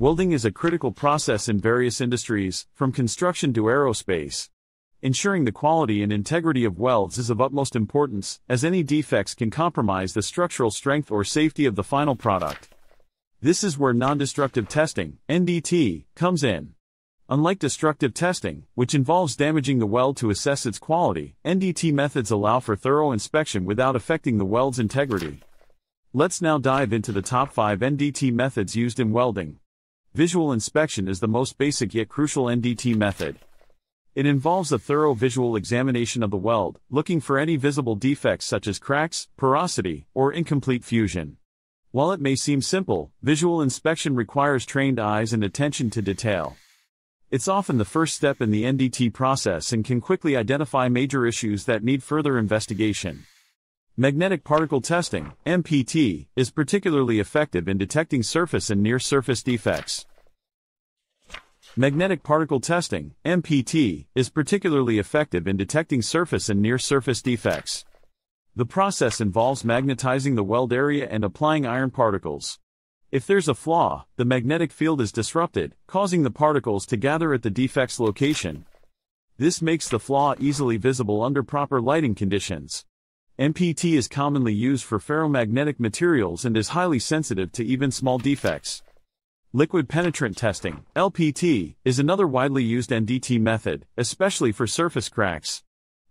Welding is a critical process in various industries, from construction to aerospace. Ensuring the quality and integrity of welds is of utmost importance, as any defects can compromise the structural strength or safety of the final product. This is where non-destructive testing, NDT, comes in. Unlike destructive testing, which involves damaging the weld to assess its quality, NDT methods allow for thorough inspection without affecting the weld's integrity. Let's now dive into the top 5 NDT methods used in welding. Visual inspection is the most basic yet crucial NDT method. It involves a thorough visual examination of the weld, looking for any visible defects such as cracks, porosity, or incomplete fusion. While it may seem simple, visual inspection requires trained eyes and attention to detail. It's often the first step in the NDT process and can quickly identify major issues that need further investigation. Magnetic particle testing, MPT, is particularly effective in detecting surface and near-surface defects. Magnetic particle testing, MPT, is particularly effective in detecting surface and near-surface defects. The process involves magnetizing the weld area and applying iron particles. If there's a flaw, the magnetic field is disrupted, causing the particles to gather at the defect's location. This makes the flaw easily visible under proper lighting conditions. MPT is commonly used for ferromagnetic materials and is highly sensitive to even small defects. Liquid penetrant testing, LPT, is another widely used NDT method, especially for surface cracks.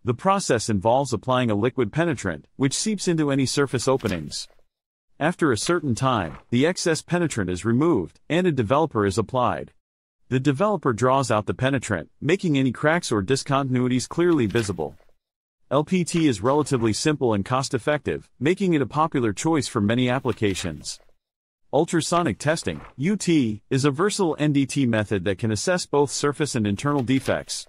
The process involves applying a liquid penetrant, which seeps into any surface openings. After a certain time, the excess penetrant is removed, and a developer is applied. The developer draws out the penetrant, making any cracks or discontinuities clearly visible. LPT is relatively simple and cost-effective, making it a popular choice for many applications. Ultrasonic testing, UT, is a versatile NDT method that can assess both surface and internal defects.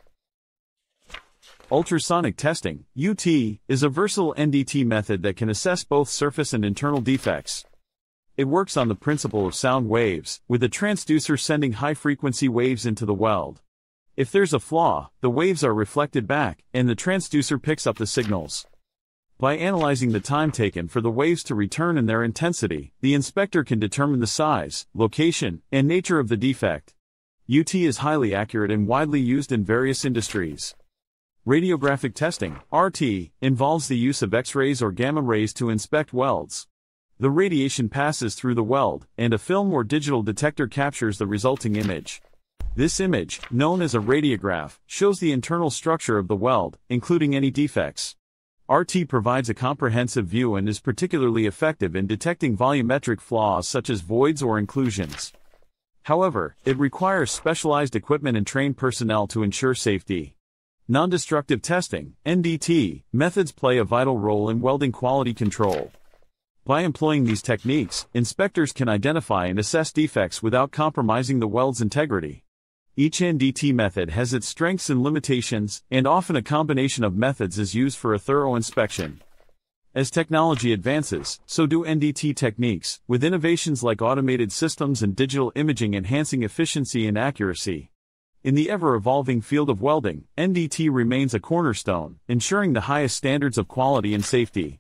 Ultrasonic testing, UT, is a versatile NDT method that can assess both surface and internal defects. It works on the principle of sound waves, with the transducer sending high-frequency waves into the weld. If there's a flaw, the waves are reflected back, and the transducer picks up the signals. By analyzing the time taken for the waves to return and their intensity, the inspector can determine the size, location, and nature of the defect. UT is highly accurate and widely used in various industries. Radiographic testing, RT, involves the use of X-rays or gamma rays to inspect welds. The radiation passes through the weld, and a film or digital detector captures the resulting image. This image, known as a radiograph, shows the internal structure of the weld, including any defects. RT provides a comprehensive view and is particularly effective in detecting volumetric flaws such as voids or inclusions. However, it requires specialized equipment and trained personnel to ensure safety. Non-destructive testing, NDT, methods play a vital role in welding quality control. By employing these techniques, inspectors can identify and assess defects without compromising the weld's integrity. Each NDT method has its strengths and limitations, and often a combination of methods is used for a thorough inspection. As technology advances, so do NDT techniques, with innovations like automated systems and digital imaging enhancing efficiency and accuracy. In the ever-evolving field of welding, NDT remains a cornerstone, ensuring the highest standards of quality and safety.